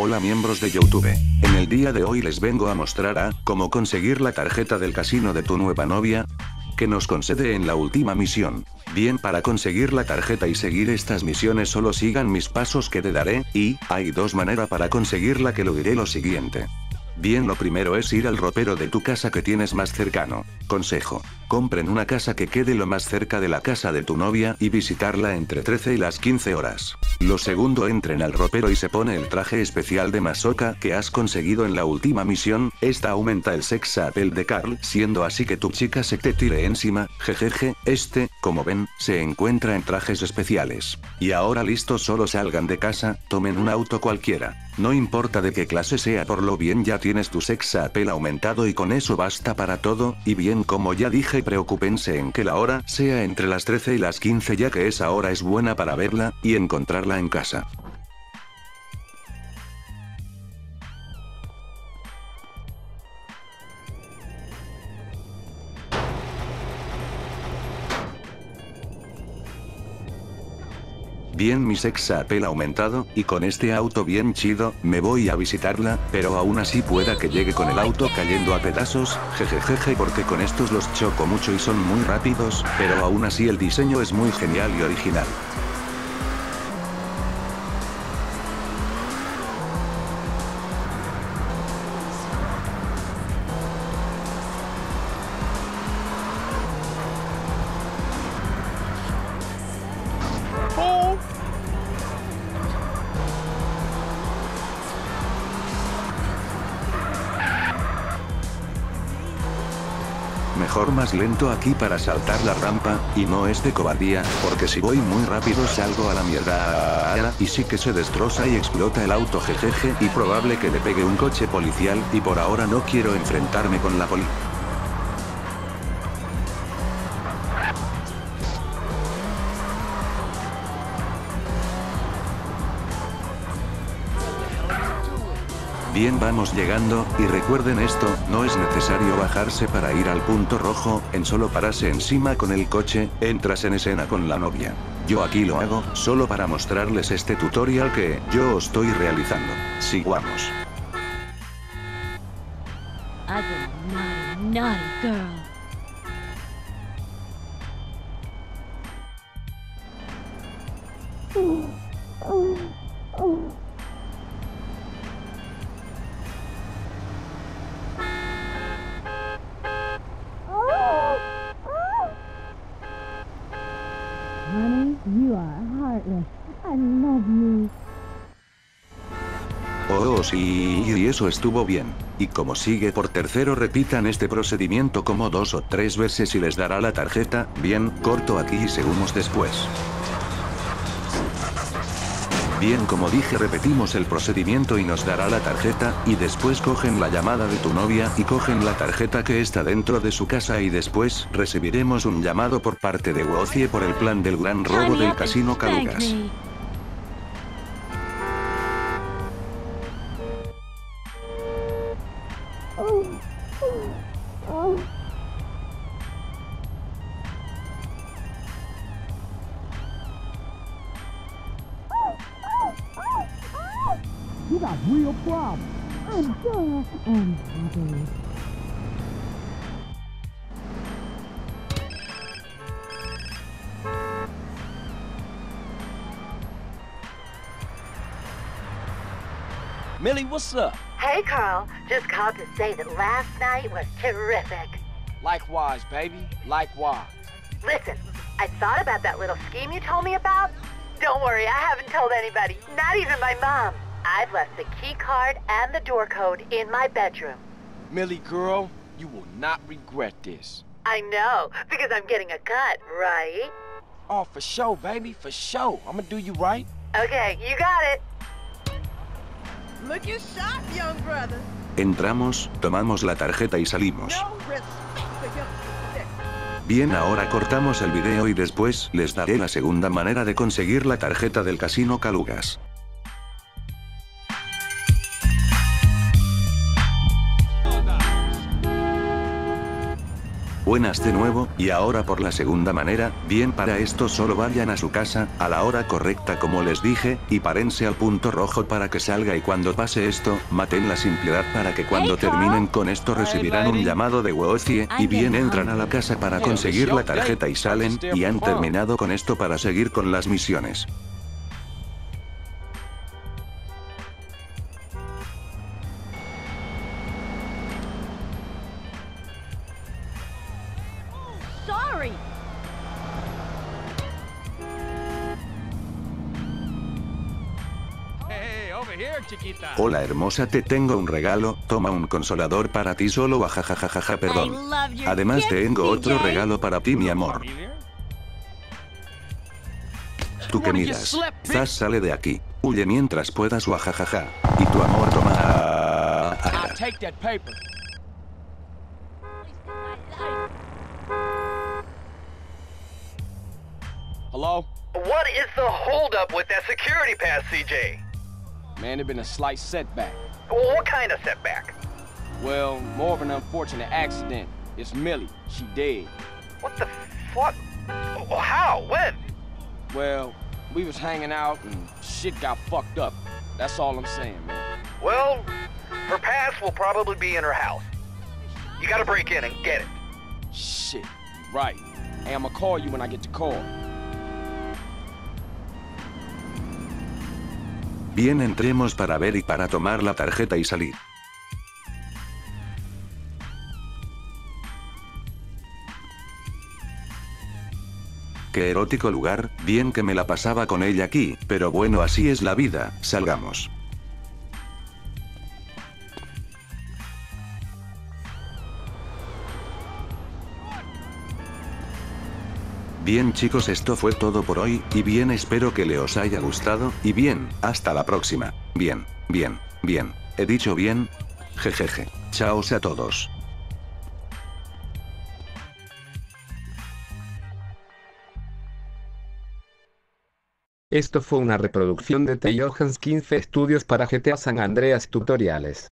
Hola miembros de Youtube. En el día de hoy les vengo a mostrar a cómo conseguir la tarjeta del casino de tu nueva novia que nos concede en la última misión. Bien para conseguir la tarjeta y seguir estas misiones solo sigan mis pasos que te daré, y, hay dos maneras para conseguirla que lo diré lo siguiente. Bien lo primero es ir al ropero de tu casa que tienes más cercano. Consejo. Compren una casa que quede lo más cerca de la casa de tu novia y visitarla entre 13 y las 15 horas. Lo segundo entren al ropero y se pone el traje especial de Masoka que has conseguido en la última misión, esta aumenta el sex appeal de Carl siendo así que tu chica se te tire encima, jejeje, este, como ven, se encuentra en trajes especiales. Y ahora listo solo salgan de casa, tomen un auto cualquiera. No importa de qué clase sea por lo bien ya tienes tu sex appeal aumentado y con eso basta para todo, y bien como ya dije preocúpense en que la hora sea entre las 13 y las 15 ya que esa hora es buena para verla, y encontrarla en casa. Bien mi sex appeal aumentado, y con este auto bien chido, me voy a visitarla, pero aún así pueda que llegue con el auto cayendo a pedazos, jejejeje porque con estos los choco mucho y son muy rápidos, pero aún así el diseño es muy genial y original. Mejor más lento aquí para saltar la rampa, y no es de cobardía, porque si voy muy rápido salgo a la mierda. Y sí que se destroza y explota el auto jejeje y probable que le pegue un coche policial, y por ahora no quiero enfrentarme con la poli. Bien vamos llegando, y recuerden esto, no es necesario bajarse para ir al punto rojo, en solo pararse encima con el coche, entras en escena con la novia. Yo aquí lo hago, solo para mostrarles este tutorial que, yo estoy realizando. Sigamos. Honey, you are heartless. I love you. Oh sí, y eso estuvo bien. Y como sigue por tercero repitan este procedimiento como dos o tres veces y les dará la tarjeta, bien, corto aquí y seguimos después. Bien como dije repetimos el procedimiento y nos dará la tarjeta, y después cogen la llamada de tu novia y cogen la tarjeta que está dentro de su casa y después recibiremos un llamado por parte de Wozie por el plan del gran robo del casino Calugas. Real problems. I'm sure I'm happy. Millie, what's up? Hey, Carl. Just called to say that last night was terrific. Likewise, baby. Likewise. Listen, I thought about that little scheme you told me about. Don't worry, I haven't told anybody, not even my mom. I've left the key card and the door code in my bedroom. Millie, girl, you will not regret this. I know, because I'm getting a cut, right? Oh, for sure, baby, for sure. I'm gonna do you right. Okay, you got it. Look you sharp, young brother. Entramos, tomamos la tarjeta y salimos. Bien ahora cortamos el video y después les daré la segunda manera de conseguir la tarjeta del casino Calugas. Buenas de nuevo, y ahora por la segunda manera, bien para esto solo vayan a su casa, a la hora correcta como les dije, y párense al punto rojo para que salga y cuando pase esto, maten la simpledad para que cuando terminen con esto recibirán un llamado de Wozie, y bien entran a la casa para conseguir la tarjeta y salen, y han terminado con esto para seguir con las misiones. Hola hermosa te tengo un regalo, toma un consolador para ti solo ajajajajaja I perdón. Además tengo otro regalo para ti mi amor. Tú que miras. Zaz sale de aquí. Huye mientras puedas ajajaja. Y tu amor toma. Hello? What is the holdup with that security pass, CJ? Man, there been a slight setback. Well, what kind of setback? Well, more of an unfortunate accident. It's Millie. She dead. What the fuck? How? When? Well, we was hanging out and shit got fucked up. That's all I'm saying, man. Well, her pass will probably be in her house. You gotta break in and get it. Shit. Right. Hey, I'ma call you when I get the call. Bien entremos para ver y para tomar la tarjeta y salir. Qué erótico lugar, bien que me la pasaba con ella aquí, pero bueno así es la vida, salgamos. Bien chicos esto fue todo por hoy, y bien espero que le os haya gustado, y bien, hasta la próxima. Bien, bien, bien, he dicho bien. Jejeje. Chaos a todos. Esto fue una reproducción de The Johans 15 Studios para GTA San Andreas Tutoriales.